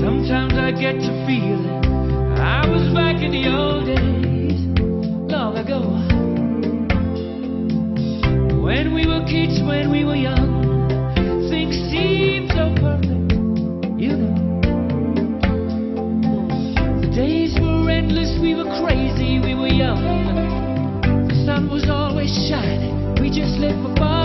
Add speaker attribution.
Speaker 1: Sometimes I get to feeling I was back in the old live above.